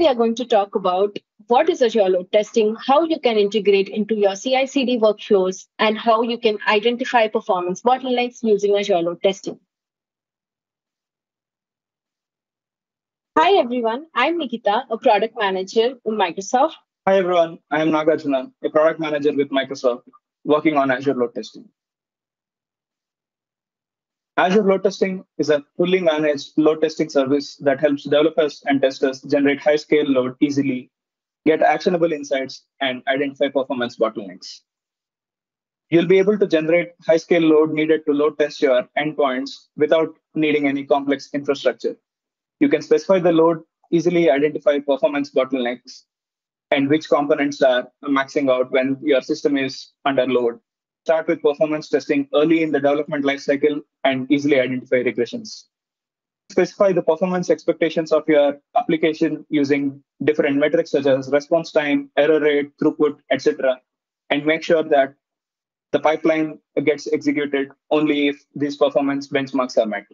we are going to talk about what is Azure load testing, how you can integrate into your CI/CD workflows, and how you can identify performance bottlenecks using Azure load testing. Hi everyone, I'm Nikita, a product manager in Microsoft. Hi everyone, I am Nagarjuna, a product manager with Microsoft, working on Azure load testing. Azure load testing is a fully managed load testing service that helps developers and testers generate high scale load easily, get actionable insights, and identify performance bottlenecks. You'll be able to generate high scale load needed to load test your endpoints without needing any complex infrastructure. You can specify the load, easily identify performance bottlenecks, and which components are maxing out when your system is under load start with performance testing early in the development lifecycle and easily identify regressions. Specify the performance expectations of your application using different metrics such as response time, error rate, throughput, etc. And make sure that the pipeline gets executed only if these performance benchmarks are met.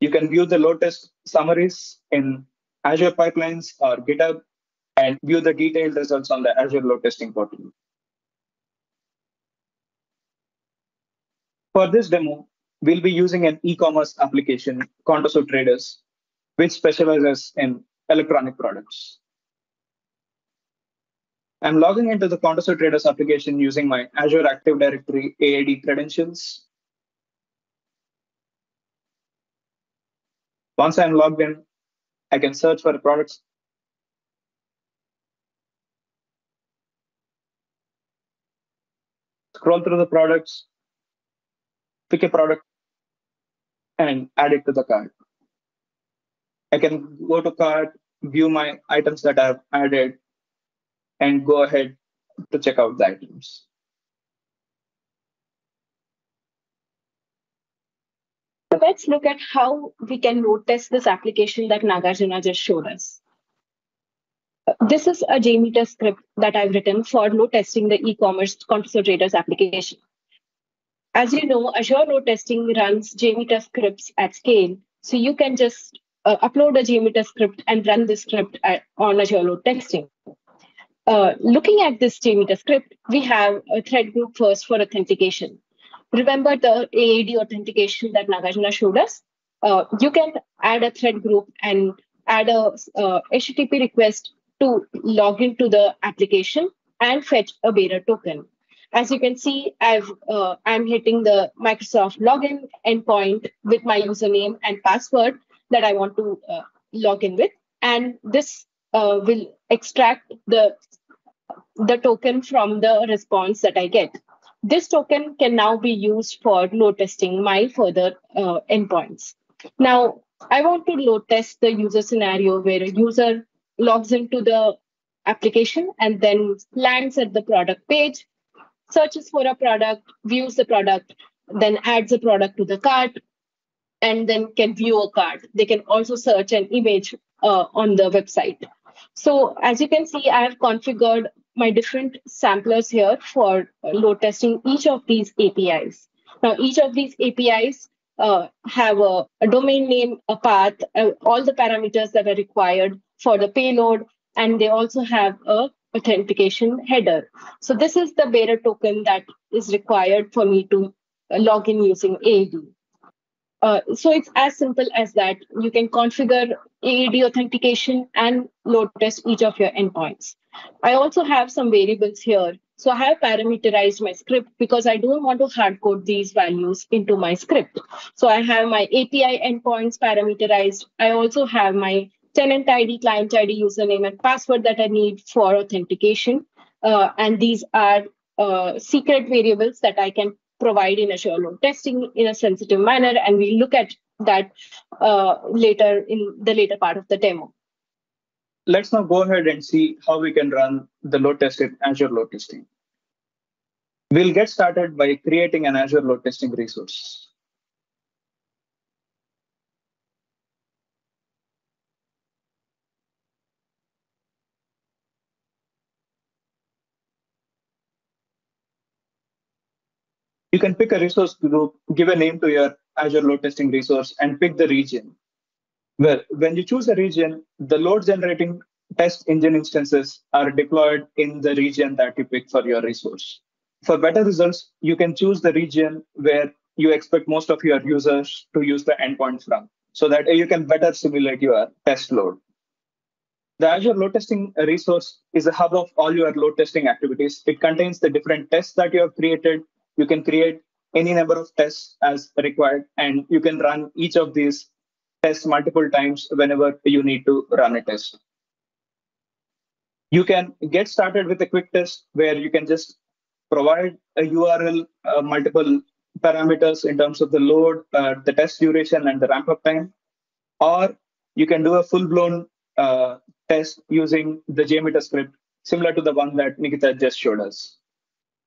You can view the load test summaries in Azure Pipelines or GitHub and view the detailed results on the Azure load testing portal. For this demo, we'll be using an e-commerce application, Contoso Traders, which specializes in electronic products. I'm logging into the Contoso Traders application using my Azure Active Directory AAD credentials. Once I'm logged in, I can search for products. Scroll through the products, pick a product and add it to the cart. I can go to cart, view my items that I've added, and go ahead to check out the items. So let's look at how we can load test this application that Nagarjuna just showed us. This is a JMeter script that I've written for load testing the e-commerce Contoso Traders application. As you know, Azure load testing runs JMeter scripts at scale. So you can just uh, upload a JMeter script and run the script at, on Azure load testing. Uh, looking at this JMeter script, we have a thread group first for authentication. Remember the AAD authentication that Nagarjuna showed us? Uh, you can add a thread group and add a HTTP uh, request to log into the application and fetch a bearer token. As you can see, I've, uh, I'm hitting the Microsoft login endpoint with my username and password that I want to uh, log in with. And this uh, will extract the, the token from the response that I get. This token can now be used for load testing my further uh, endpoints. Now, I want to load test the user scenario where a user logs into the application and then lands at the product page searches for a product, views the product, then adds a product to the cart, and then can view a cart. They can also search an image uh, on the website. So as you can see, I have configured my different samplers here for load testing each of these APIs. Now, each of these APIs uh, have a, a, domain name, a path, uh, all the parameters that are required for the payload, and they also have a authentication header. So this is the bearer token that is required for me to uh, log in using AAD. Uh, so it's as simple as that. You can configure AAD authentication and load test each of your endpoints. I also have some variables here. So I have parameterized my script because I don't want to hard code these values into my script. So I have my API endpoints parameterized. I also have my tenant ID, client ID, username, and password that I need for authentication. Uh, and these are uh, secret variables that I can provide in a Azure load testing in a sensitive manner. And we look at that uh, later in the later part of the demo. Let's now go ahead and see how we can run the load test in Azure load testing. We'll get started by creating an Azure load testing resource. You can pick a resource group, give a name to your Azure load testing resource, and pick the region. Well, when you choose a region, the load generating test engine instances are deployed in the region that you pick for your resource. For better results, you can choose the region where you expect most of your users to use the endpoint from so that you can better simulate your test load. The Azure load testing resource is a hub of all your load testing activities. It contains the different tests that you have created. You can create any number of tests as required, and you can run each of these tests multiple times whenever you need to run a test. You can get started with a quick test where you can just provide a URL, uh, multiple parameters in terms of the load, uh, the test duration, and the ramp up time. Or you can do a full blown uh, test using the JMeter script, similar to the one that Nikita just showed us.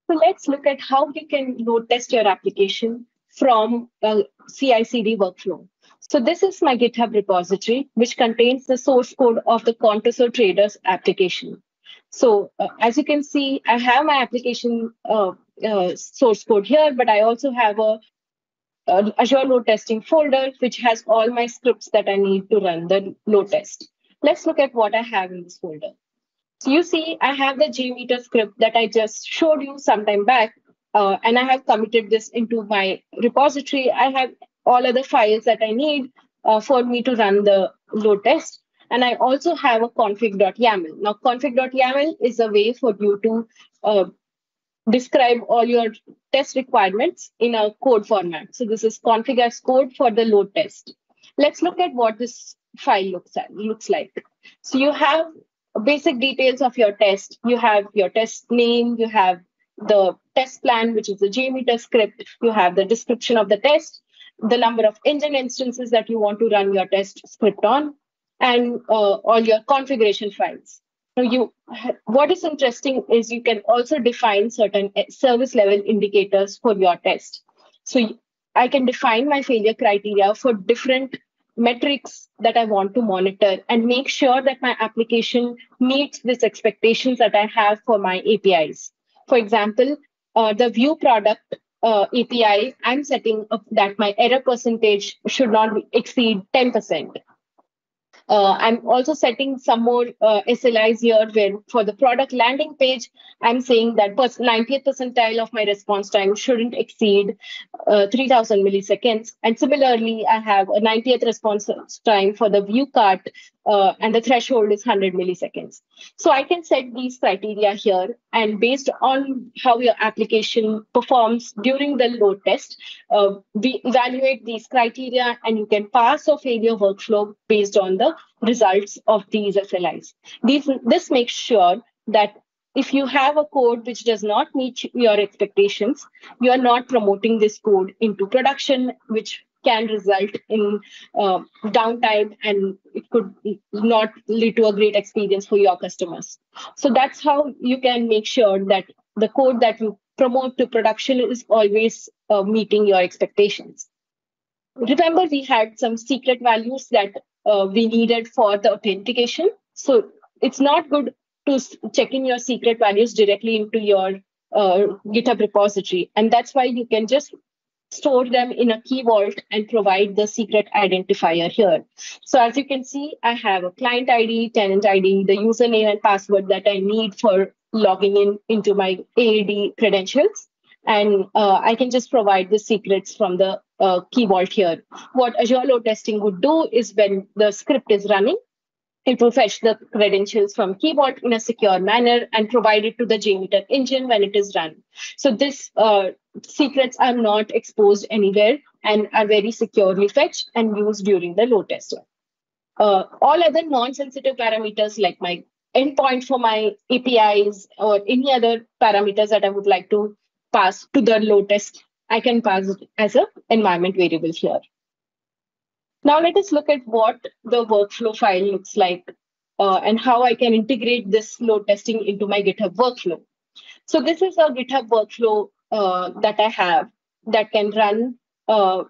So let's look at how you can load test your application from a CI/CD workflow. So this is my GitHub repository, which contains the source code of the Contoso Traders application. So uh, as you can see, I have my application uh, uh, source code here, but I also have a, a, Azure load testing folder, which has all my scripts that I need to run the load test. Let's look at what I have in this folder. You see, I have the JMeter script that I just showed you some time back, uh, and I have committed this into my repository. I have all other files that I need uh, for me to run the load test. And I also have a config.yaml. Now, config.yaml is a way for you to uh, describe all your test requirements in a code format. So this is config as code for the load test. Let's look at what this file looks at looks like. So you have basic details of your test. You have your test name, you have the test plan, which is the JMeter script, you have the description of the test, the number of engine instances that you want to run your test script on, and uh, all your configuration files. So you, what is interesting is you can also define certain eh, service level indicators for your test. So I can define my failure criteria for different metrics that I want to monitor and make sure that my application meets these expectations that I have for my APIs. For example, uh, the view product uh, API, I'm setting up that my error percentage should not exceed 10%. Uh, I'm also setting some more uh, SLIs here where for the product landing page, I'm saying that 90th percentile of my response time shouldn't exceed uh, 3000 milliseconds. And similarly, I have a 90th response time for the view cart uh, and the threshold is 100 milliseconds. So I can set these criteria here, and based on how your application performs during the load test, uh, we evaluate these criteria, and you can pass or fail your workflow based on the results of these SLIs. These, this makes sure that if you have a code which does not meet your expectations, you are not promoting this code into production, which can result in uh, downtime and it could not lead to a great experience for your customers. So that's how you can make sure that the code that you promote to production is always uh, meeting your expectations. Remember, we had some secret values that uh, we needed for the authentication. So it's not good to check in your secret values directly into your uh, GitHub repository. And that's why you can just store them in a key vault and provide the secret identifier here. So as you can see, I have a client ID, tenant ID, the username and password that I need for logging in into my AAD credentials. And uh, I can just provide the secrets from the uh, key vault here. What Azure load testing would do is when the script is running, it will fetch the credentials from Key Vault in a secure manner and provide it to the JMeter engine when it is run. So this uh, secrets are not exposed anywhere and are very securely fetched and used during the load test. Uh, all other non-sensitive parameters like my endpoint for my APIs or any other parameters that I would like to pass to the load test, I can pass it as an environment variable here. Now let us look at what the workflow file looks like uh, and how I can integrate this load testing into my GitHub workflow. So this is a GitHub workflow uh, that I have that can run. Uh,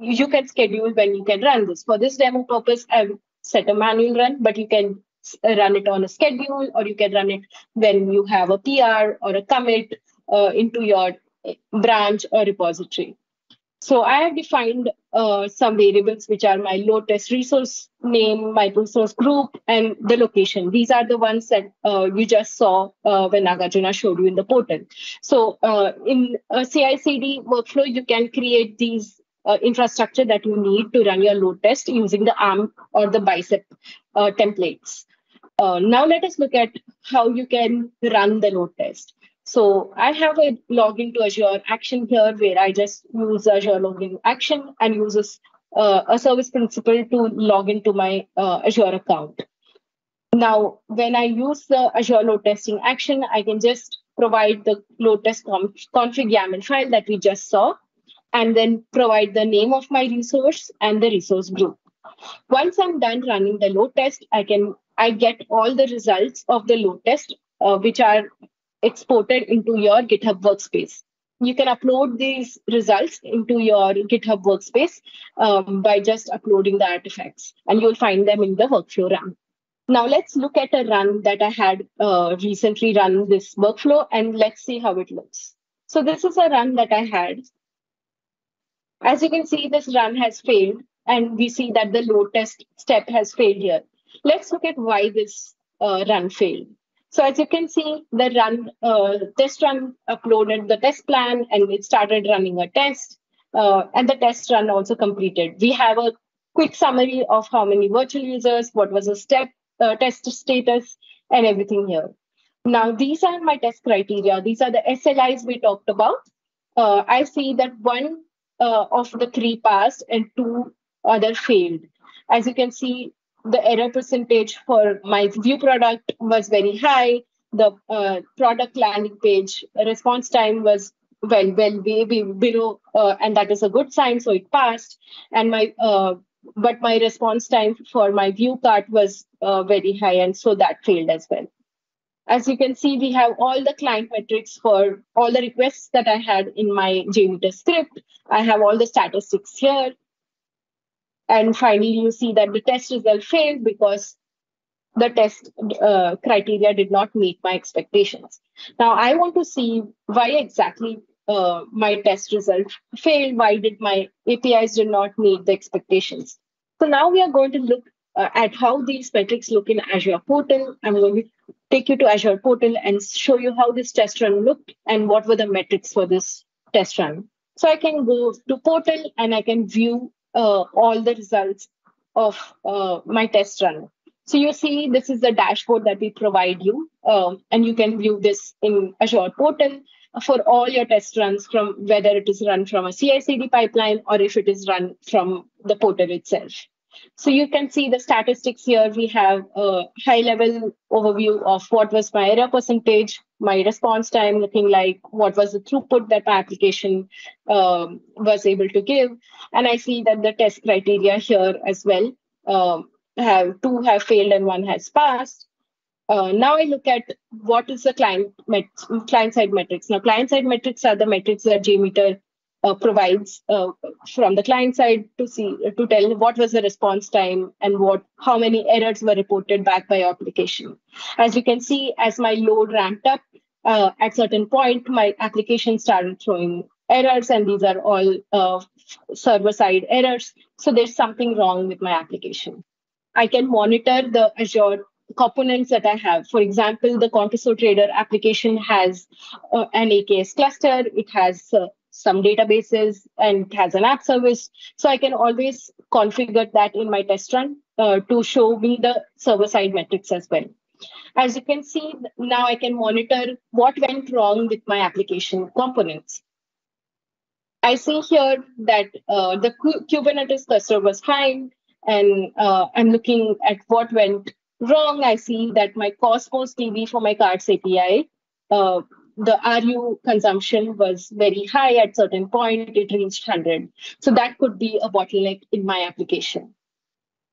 you can schedule when you can run this. For this demo purpose, I've set a manual run, but you can run it on a schedule or you can run it when you have a PR or a commit uh, into your branch or repository. So I have defined uh, some variables which are my load test resource name, my resource group, and the location. These are the ones that uh, you just saw uh, when Nagarjuna showed you in the portal. So uh, in a CI/CD workflow, you can create these uh, infrastructure that you need to run your load test using the ARM or the bicep uh, templates. now let us look at how you can run the load test. So I have a login to Azure action here where I just use Azure login action and uses uh, a service principal to log into my uh, Azure account. Now, when I use the Azure load testing action, I can just provide the load test config YAML file that we just saw, and then provide the name of my resource and the resource group. Once I'm done running the load test, I can I get all the results of the load test, uh, which are exported into your GitHub workspace. You can upload these results into your GitHub workspace um, by just uploading the artifacts, and you'll find them in the workflow run. Now let's look at a run that I had uh, recently run this workflow, and let's see how it looks. So this is a run that I had. As you can see, this run has failed, and we see that the load test step has failed here. Let's look at why this uh, run failed. So as you can see, the run uh, test run uploaded the test plan and it started running a test. Uh, and the test run also completed. We have a quick summary of how many virtual users, what was the step uh, test status, and everything here. Now, these are my test criteria. These are the SLIs we talked about. Uh, I see that one uh, of the three passed and two other failed. As you can see, the error percentage for my view product was very high. The uh, product landing page response time was well, well, way, below, uh, and that is a good sign. So it passed. And my, uh, but my response time for my view cart was uh, very high, and so that failed as well. As you can see, we have all the client metrics for all the requests that I had in my JMeter script. I have all the statistics here. And finally, you see that the test result failed because the test uh, criteria did not meet my expectations. Now, I want to see why exactly uh, my test result failed. Why did my APIs did not meet the expectations? So now we are going to look uh, at how these metrics look in Azure Portal. I'm going to take you to Azure Portal and show you how this test run looked and what were the metrics for this test run. So I can go to Portal and I can view uh, all the results of uh, my test run. So you see, this is the dashboard that we provide you, um, and you can view this in Azure portal for all your test runs from whether it is run from a CI/CD pipeline or if it is run from the portal itself. So you can see the statistics here. We have a high level overview of what was my error percentage, my response time looking like, what was the throughput that my application um, was able to give. And I see that the test criteria here as well um, have two have failed and one has passed. Uh, now I look at what is the client met- client side metrics. Now client side metrics are the metrics that JMeter uh, provides uh, from the client side to see to tell what was the response time and what how many errors were reported back by your application. As you can see, as my load ramped up, uh, at certain point my application started throwing errors, and these are all uh, server side errors. So there's something wrong with my application. I can monitor the Azure components that I have. For example, the Contoso Trader application has uh, an AKS cluster. It has uh, some databases and has an app service. So I can always configure that in my test run uh, to show me the server side metrics as well. As you can see, now I can monitor what went wrong with my application components. I see here that uh, the Kubernetes cluster was fine, and uh, I'm looking at what went wrong. I see that my Cosmos DB for my carts API uh, the RU consumption was very high at certain point, it reached 100. So that could be a bottleneck in my application.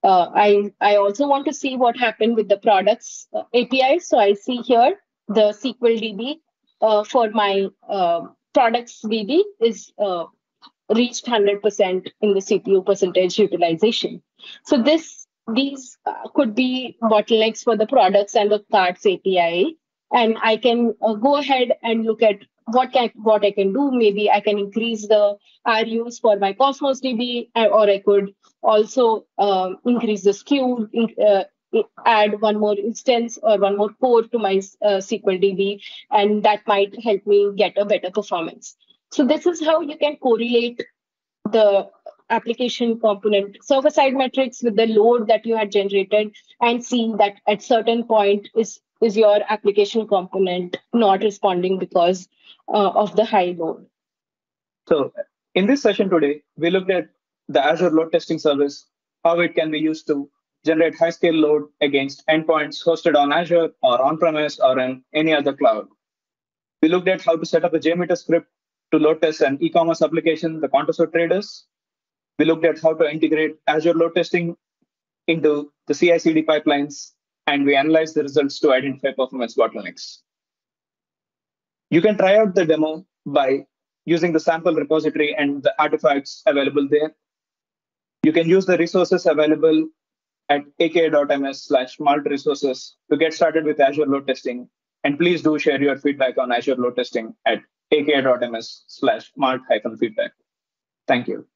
Uh, I, I also want to see what happened with the products uh, API. So I see here the SQL DB uh, for my uh, products DB is uh, reached 100% in the CPU percentage utilization. So this these uh, could be bottlenecks for the products and the carts API and I can uh, go ahead and look at what can what I can do. Maybe I can increase the RUs for my Cosmos DB, or I could also uh, increase the SKU, uh, add one more instance or one more core to my uh, SQL DB, and that might help me get a better performance. So this is how you can correlate the application component server side metrics with the load that you had generated and see that at certain point is is your application component not responding because uh, of the high load? So in this session today we looked at the azure load testing service how it can be used to generate high scale load against endpoints hosted on azure or on premise or in any other cloud. We looked at how to set up a jmeter script to load test an e-commerce application the Contoso traders. We looked at how to integrate Azure load testing into the CI CD pipelines, and we analyze the results to identify performance bottlenecks. You can try out the demo by using the sample repository and the artifacts available there. You can use the resources available at aka.ms slash malt resources to get started with Azure load testing. And please do share your feedback on Azure load testing at aka.ms slash malt hyphen feedback. Thank you.